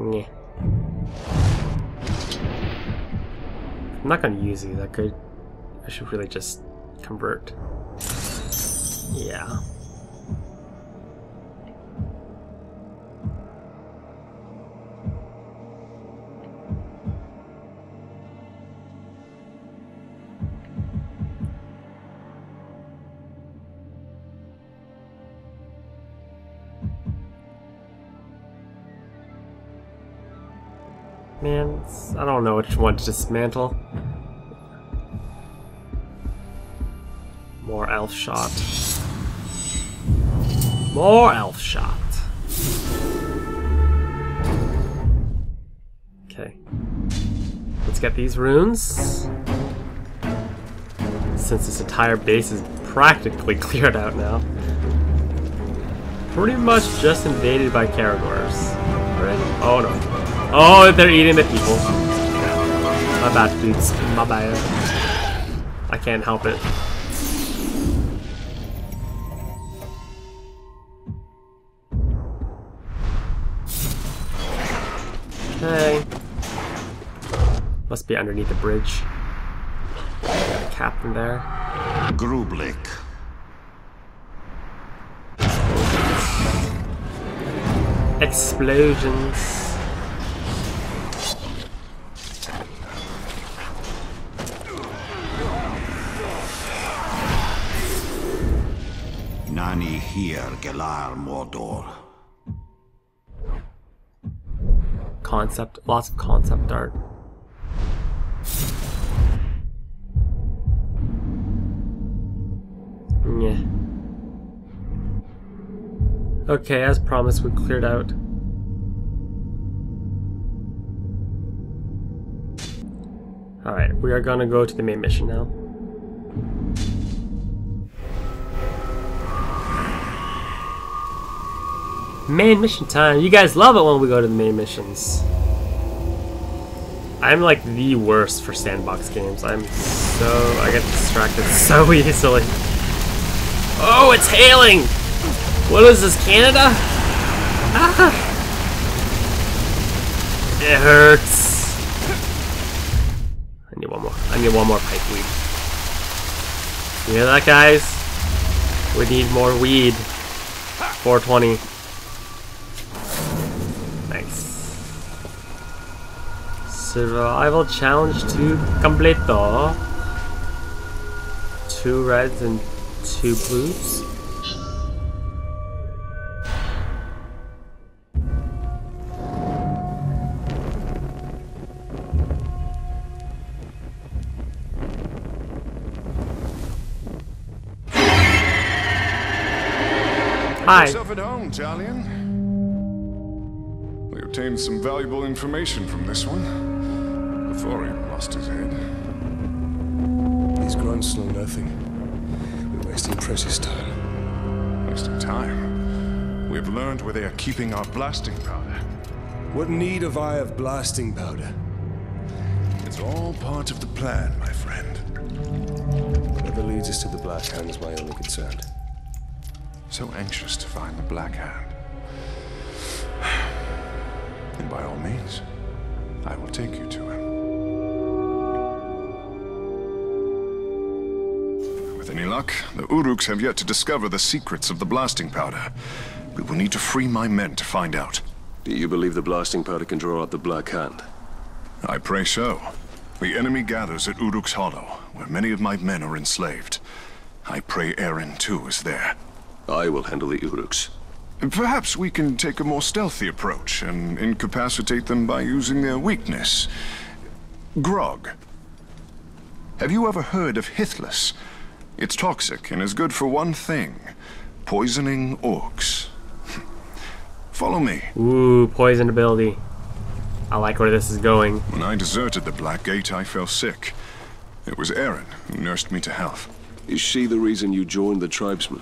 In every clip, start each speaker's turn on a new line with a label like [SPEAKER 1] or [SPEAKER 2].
[SPEAKER 1] Yeah. I'm not gonna use these. I could. I should really just convert. Yeah. Which one to dismantle. More elf shot. More elf shot. Okay. Let's get these runes. Since this entire base is practically cleared out now. Pretty much just invaded by Caragors. Right? Oh no. Oh, they're eating the people. My bad, dudes. My bad. I can't help it. Okay. Must be underneath the bridge. Got a captain there.
[SPEAKER 2] Grublik.
[SPEAKER 1] Explosions.
[SPEAKER 2] Nani here Gelar Mordor.
[SPEAKER 1] Concept, lots of concept art. Yeah. Okay, as promised, we cleared out. Alright, we are gonna go to the main mission now. Main mission time. You guys love it when we go to the main missions. I'm like the worst for sandbox games. I'm so I get distracted so easily. Oh, it's hailing! What is this, Canada? Ah! It hurts. I need one more. I need one more pipe weed. You hear that, guys? We need more weed. 420. Survival uh, challenge to completo. Two reds and two blues. Hi.
[SPEAKER 3] Yourself at home, Talion. We obtained some valuable information from this one before he lost his head.
[SPEAKER 4] These grunts know nothing. We're wasting precious time.
[SPEAKER 3] Wasting time. We have learned where they are keeping our blasting powder.
[SPEAKER 4] What need have I of blasting powder?
[SPEAKER 3] It's all part of the plan, my friend.
[SPEAKER 4] Whatever leads us to the Black Hand is my only concern.
[SPEAKER 3] So anxious to find the Black Hand. And by all means, I will take you to him. Any luck, the Uruks have yet to discover the secrets of the blasting powder. We will need to free my men to find out.
[SPEAKER 4] Do you believe the blasting powder can draw out the Black Hand?
[SPEAKER 3] I pray so. The enemy gathers at Uruk's Hollow, where many of my men are enslaved. I pray Eryn, too, is there.
[SPEAKER 4] I will handle the Uruks.
[SPEAKER 3] Perhaps we can take a more stealthy approach and incapacitate them by using their weakness. Grog. Have you ever heard of Hithlas? It's toxic and is good for one thing. Poisoning orcs. Follow me.
[SPEAKER 1] Ooh, poison ability. I like where this is going.
[SPEAKER 3] When I deserted the Black Gate, I fell sick. It was Eryn who nursed me to health.
[SPEAKER 4] Is she the reason you joined the tribesmen?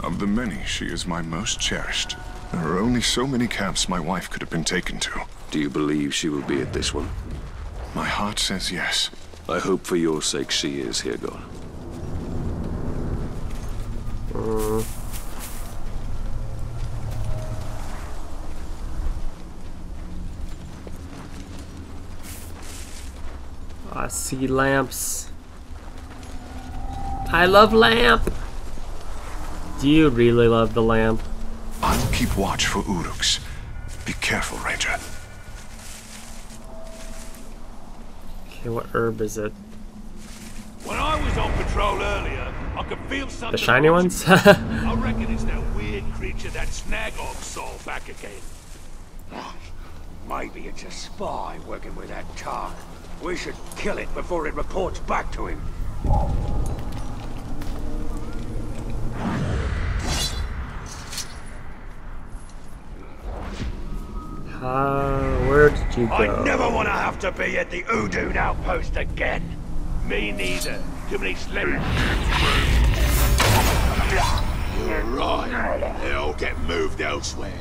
[SPEAKER 3] Of the many, she is my most cherished. There are only so many camps my wife could have been taken to.
[SPEAKER 4] Do you believe she will be at this one?
[SPEAKER 3] My heart says yes.
[SPEAKER 4] I hope for your sake she is,
[SPEAKER 1] I see lamps. I love lamp! Do you really love the lamp?
[SPEAKER 3] I'll keep watch for Uruks. Be careful, Ranger.
[SPEAKER 1] Okay, what herb is it? The shiny ones?
[SPEAKER 5] I reckon it's that weird creature that Snagog saw back again.
[SPEAKER 6] Maybe it's a spy working with that Tark. We should kill it before it reports back to him.
[SPEAKER 1] Uh, where did you go?
[SPEAKER 6] I never want to have to be at the Udun outpost again.
[SPEAKER 5] Me neither. Too many celebrities.
[SPEAKER 7] You're right. They all get moved elsewhere.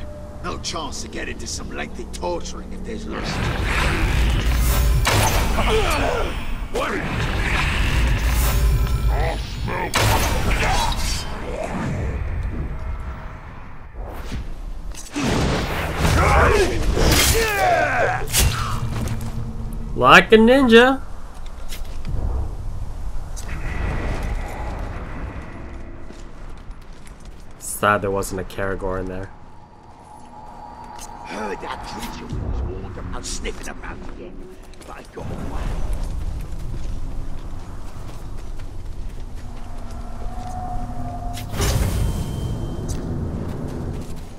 [SPEAKER 7] No chance to get into some lengthy torturing if there's lust.
[SPEAKER 1] Like a ninja. Sad there wasn't a Caragor in there.
[SPEAKER 6] Heard that creature was warned about sniffing about again, but I got away.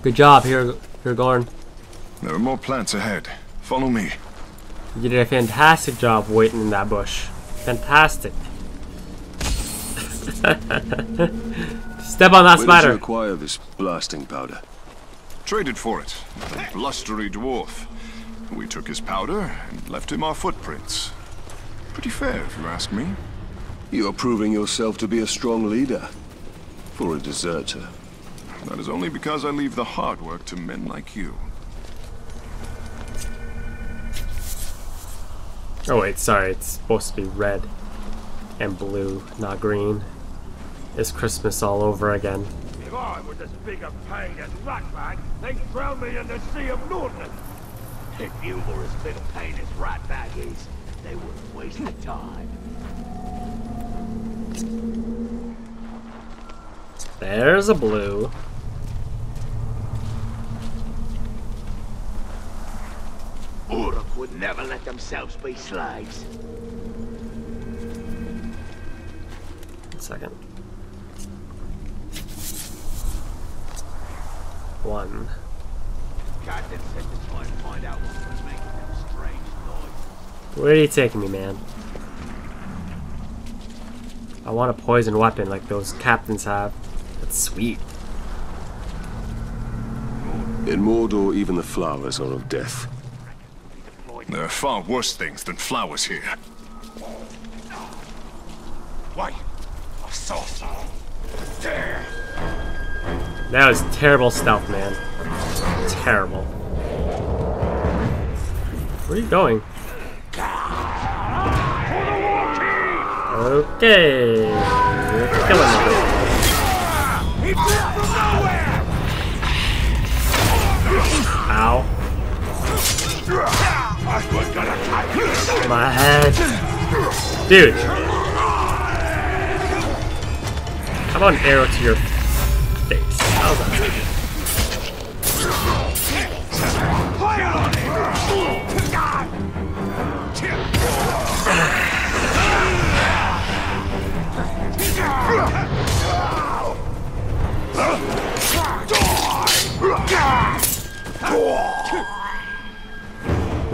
[SPEAKER 1] Good job, here, here, Gorn.
[SPEAKER 3] There are more plants ahead. Follow me.
[SPEAKER 1] You did a fantastic job waiting in that bush. Fantastic. Step on that
[SPEAKER 4] Where did you acquire this blasting powder?
[SPEAKER 3] Traded for it. with A blustery dwarf. We took his powder and left him our footprints. Pretty fair, if you ask me.
[SPEAKER 4] You're proving yourself to be a strong leader. For a deserter.
[SPEAKER 3] That is only because I leave the hard work to men like you.
[SPEAKER 1] Oh wait, sorry, it's supposed to be red and blue, not green. It's Christmas all over again.
[SPEAKER 6] If I was as big a pain as Ratbag, they'd drown me in the Sea of Nordland. If you were as big a pain as Ratbag is, they wouldn't waste the time.
[SPEAKER 1] There's a blue.
[SPEAKER 6] Uruk would never let themselves be slaves.
[SPEAKER 1] One second. One.
[SPEAKER 6] Captain said to try and find out what was making them strange noise.
[SPEAKER 1] Where are you taking me, man? I want a poison weapon like those captains have. That's sweet.
[SPEAKER 4] In Mordor, even the flowers are of death.
[SPEAKER 3] There are far worse things than flowers here.
[SPEAKER 6] Why? I saw something. There.
[SPEAKER 1] That was terrible stealth, man. Terrible. Where are you going? Okay. You're killing me. Ow. My head. Dude. How about an arrow to your face?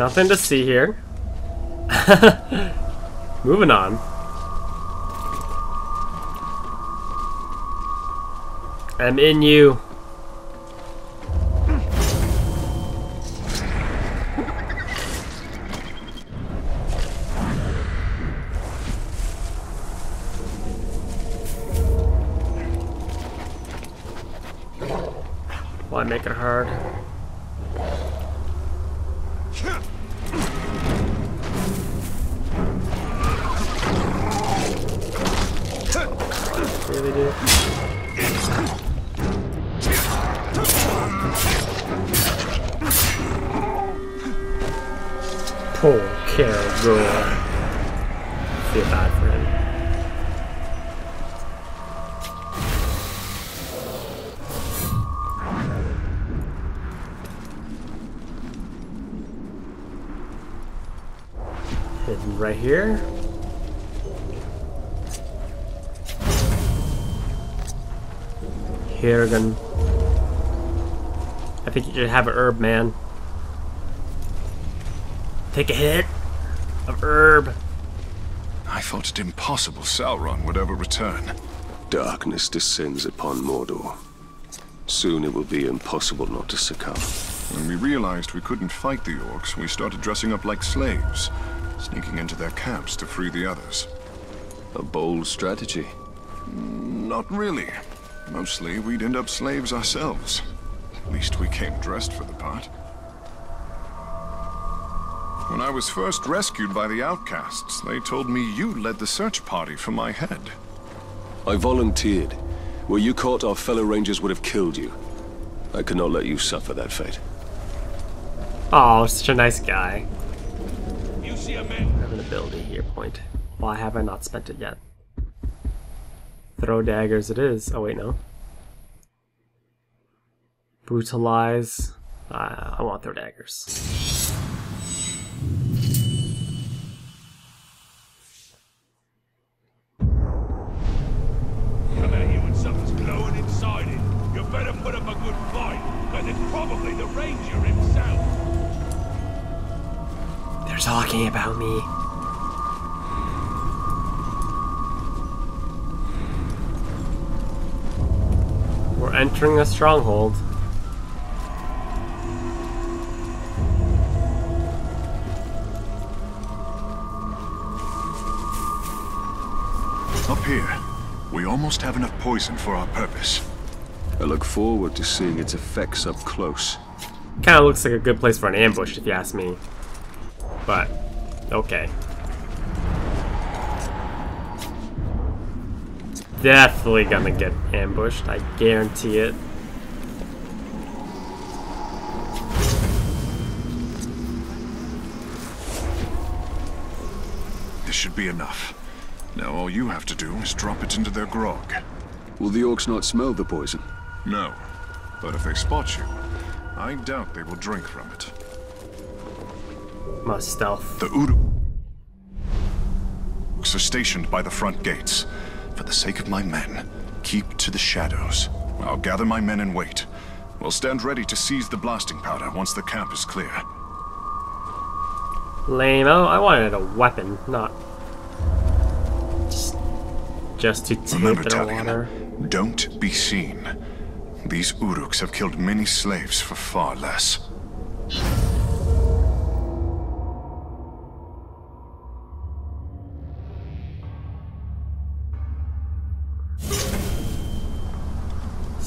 [SPEAKER 1] Nothing to see here. Moving on. I'm in you. Why make it hard? Really do. Poor Carol girl. feel bad for him. Hidden right here. Here again. I think you should have an herb, man. Take a hit of herb.
[SPEAKER 3] I thought it impossible Sauron would ever return.
[SPEAKER 4] Darkness descends upon Mordor. Soon it will be impossible not to succumb.
[SPEAKER 3] When we realized we couldn't fight the orcs, we started dressing up like slaves, sneaking into their camps to free the others.
[SPEAKER 4] A bold strategy.
[SPEAKER 3] Not really. Mostly, we'd end up slaves ourselves. At least we came dressed for the part. When I was first rescued by the outcasts, they told me you led the search party for my head.
[SPEAKER 4] I volunteered. Were you caught, our fellow rangers would have killed you. I could not let you suffer that fate.
[SPEAKER 1] Oh, such a nice guy.
[SPEAKER 8] You see a man
[SPEAKER 1] I have an ability here, point. Why have I not spent it yet? Throw daggers it is. Oh wait, no. Brutalize. Uh, I want throw daggers. Me. We're entering a stronghold.
[SPEAKER 3] Up here, we almost have enough poison for our purpose.
[SPEAKER 4] I look forward to seeing its effects up close.
[SPEAKER 1] Kind of looks like a good place for an ambush, if you ask me. But, okay. Definitely gonna get ambushed, I guarantee it.
[SPEAKER 3] This should be enough. Now all you have to do is drop it into their grog.
[SPEAKER 4] Will the orcs not smell the poison?
[SPEAKER 3] No. But if they spot you, I doubt they will drink from it.
[SPEAKER 1] My stealth.
[SPEAKER 3] The Uruks are stationed by the front gates. For the sake of my men, keep to the shadows. I'll gather my men and wait. We'll stand ready to seize the blasting powder once the camp is clear.
[SPEAKER 1] Lame. Oh, I wanted a weapon, not just, just to tape
[SPEAKER 3] Remember,
[SPEAKER 1] it
[SPEAKER 3] Talion, don't be seen. These Uruks have killed many slaves for far less.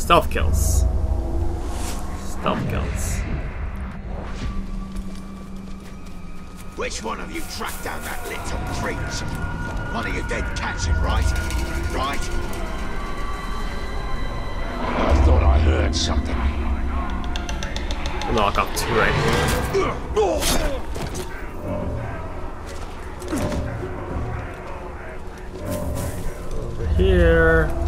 [SPEAKER 1] Stealth kills. Stealth kills.
[SPEAKER 6] Which one of you tracked down that little creature? One of your dead cats, right? Right?
[SPEAKER 5] I thought I heard something.
[SPEAKER 1] Knock off two right here. Over here.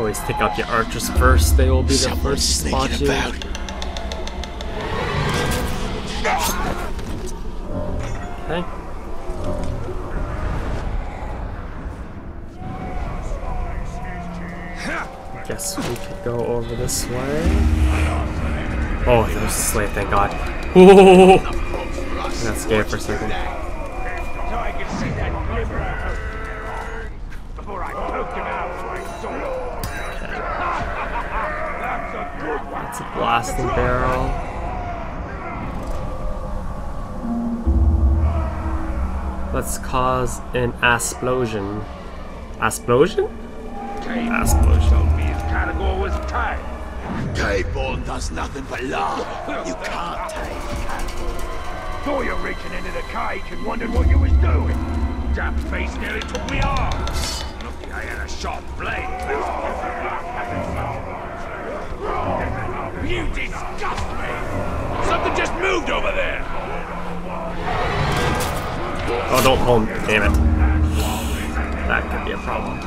[SPEAKER 1] Always take out your archers first. They will be the
[SPEAKER 6] Someone's
[SPEAKER 1] first to spot you.
[SPEAKER 6] about.
[SPEAKER 1] Okay. Guess we could go over this way. Oh, there's a slave, thank god. Ooh, got scared for a second.
[SPEAKER 5] One.
[SPEAKER 1] It's a blasting barrel. Let's cause an explosion. Explosion? Explosion.
[SPEAKER 5] Told me his category was tight.
[SPEAKER 6] Caveborn does nothing but lie. You can't take
[SPEAKER 5] Saw you reaching into the cage and wondered what you was doing. That face nearly took me off. Lucky I had a sharp blade. You disgust me! Something just moved over there!
[SPEAKER 1] Oh, don't pull him. Damn it. That could be a problem.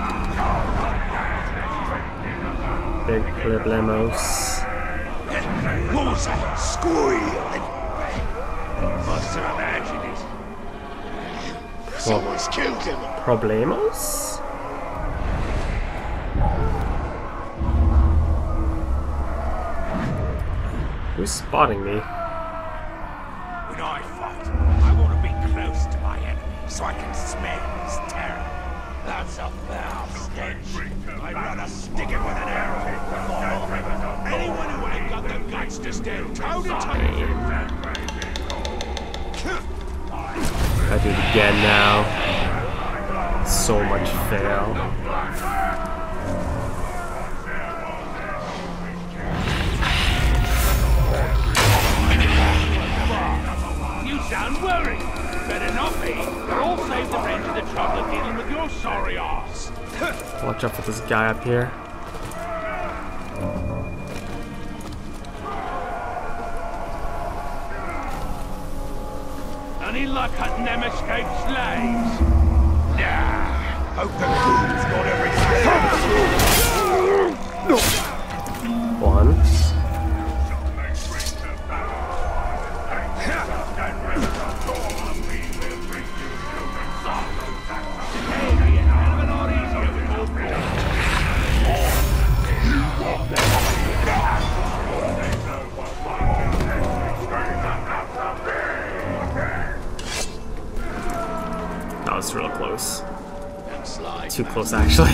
[SPEAKER 1] Big problemos.
[SPEAKER 6] That? Squealing.
[SPEAKER 5] Must have imagined it.
[SPEAKER 6] Someone's killed him.
[SPEAKER 1] Problemos? Who's spotting me?
[SPEAKER 5] When I fight, I want to be close to my enemy so I can smell his terror. That's a foul stench. I'd rather stick it with an arrow than fall over. Anyone who ain't got the guts to stand toe to toe.
[SPEAKER 1] I do it again now. So much fail. Watch out for this guy up here.
[SPEAKER 5] Any luck hunting them escaped slaves? Nah. Hope the goon's got everything.
[SPEAKER 1] Too close, actually.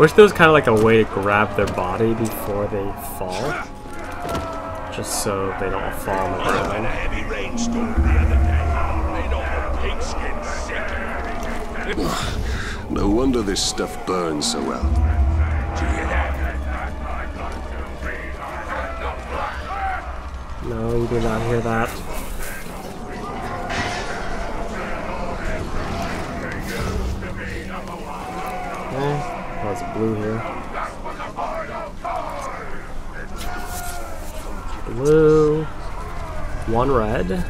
[SPEAKER 1] Wish there was kind of like a way to grab their body before they fall. Just so they don't fall on the
[SPEAKER 5] Had a
[SPEAKER 1] ground.
[SPEAKER 5] heavy rainstorm the other day. Made all the pigskin sick.
[SPEAKER 4] No wonder this stuff burns so well.
[SPEAKER 5] Do you hear that?
[SPEAKER 1] No, you do not hear that. Okay. Oh, it's blue here. Blue. One red.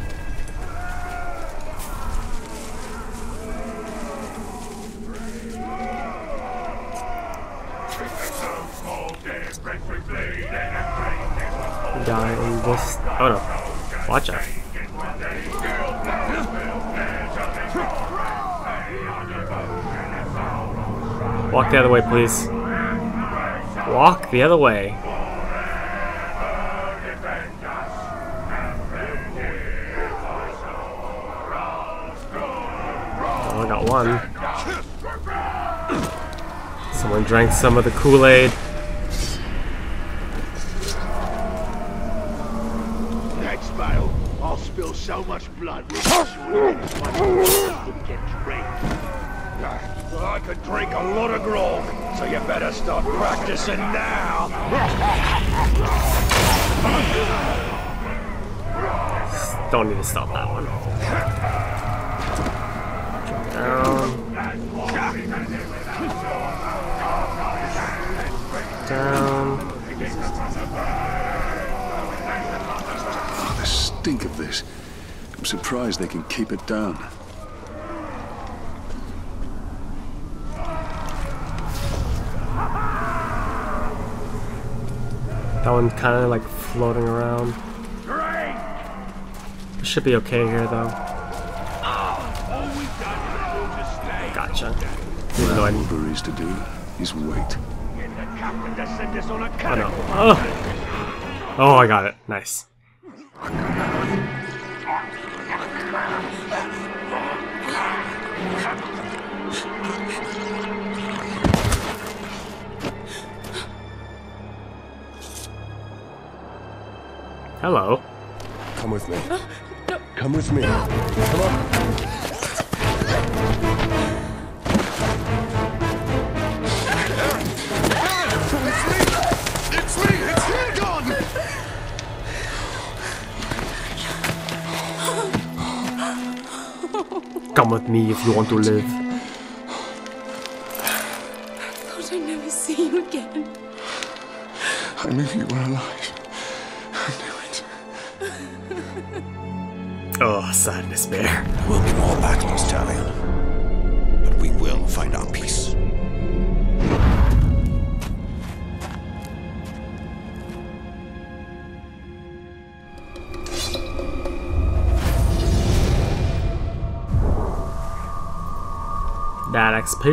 [SPEAKER 1] Guy in this. Oh no. Watch out. Walk the other way, please. Walk the other way. Oh, I got one. Someone drank some of the Kool-Aid.
[SPEAKER 5] Practicing now.
[SPEAKER 1] Don't need to stop that one. Drop down. Down.
[SPEAKER 4] The stink of this. I'm surprised they can keep it down.
[SPEAKER 1] That one kind of like floating around.
[SPEAKER 5] Great!
[SPEAKER 1] It should be okay here though.
[SPEAKER 5] All we've done is build a slave.
[SPEAKER 1] Gotcha. Even though I
[SPEAKER 4] there is to do is wait.
[SPEAKER 5] Get the captain to send us on a
[SPEAKER 1] Oh no. Oh. oh, I got it. Nice. Hello.
[SPEAKER 4] Come with me. Uh, no. Come with me. No. Come on.
[SPEAKER 1] Come with me if you want to live.
[SPEAKER 3] I thought I'd never see you again. I knew you were alive. I knew it.
[SPEAKER 1] Oh, sadness, bear.
[SPEAKER 2] There will be more battles, Talion. But we will find our peace.
[SPEAKER 1] That XP.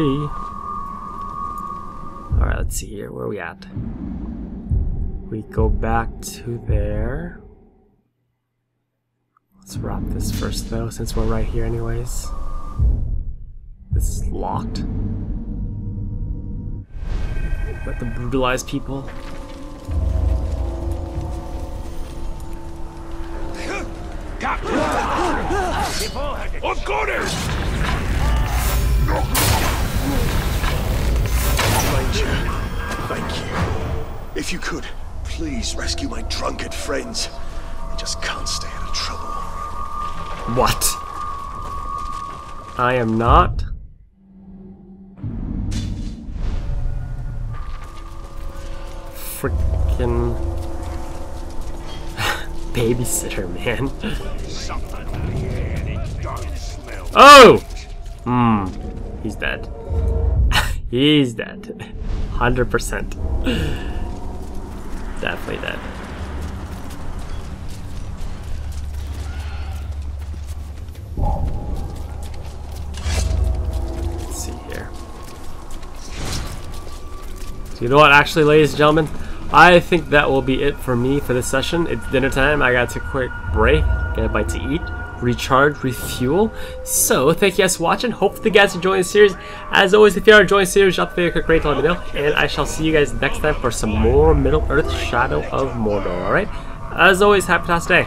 [SPEAKER 1] Alright, let's see here. Where are we at? We go back to there. Let's wrap this first, though, since we're right here, anyways. This is locked. Let the brutalized people.
[SPEAKER 8] I've got it!
[SPEAKER 9] Ranger, thank you. If you could, please rescue my drunkard friends. I just can't stay out of trouble.
[SPEAKER 1] What? I am not. Freaking babysitter, man. Oh! Hmm. He's dead. He's dead. 100%. Definitely dead. You know what, actually, ladies and gentlemen, I think that will be it for me for this session. It's dinner time. I got to quick break, get a bite to eat, recharge, refuel. So, thank you guys for watching. Hopefully, you guys enjoying the series. As always, if you are enjoying the series, drop the video, click rate, let me know. And I shall see you guys next time for some more Middle Earth Shadow of Mordor, alright? As always, happy last day.